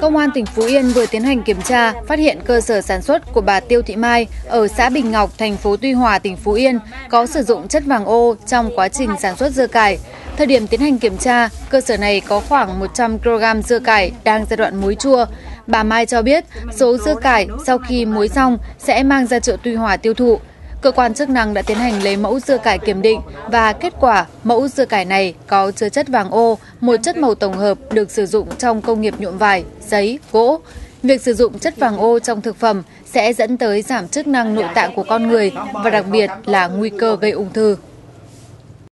Công an tỉnh Phú Yên vừa tiến hành kiểm tra, phát hiện cơ sở sản xuất của bà Tiêu Thị Mai ở xã Bình Ngọc, thành phố Tuy Hòa, tỉnh Phú Yên có sử dụng chất vàng ô trong quá trình sản xuất dưa cải. Thời điểm tiến hành kiểm tra, cơ sở này có khoảng 100 kg dưa cải đang giai đoạn muối chua. Bà Mai cho biết số dưa cải sau khi muối xong sẽ mang ra chợ Tuy Hòa tiêu thụ. Cơ quan chức năng đã tiến hành lấy mẫu dưa cải kiểm định và kết quả mẫu dưa cải này có chứa chất vàng ô, một chất màu tổng hợp được sử dụng trong công nghiệp nhuộm vải, giấy, gỗ. Việc sử dụng chất vàng ô trong thực phẩm sẽ dẫn tới giảm chức năng nội tạng của con người và đặc biệt là nguy cơ gây ung thư.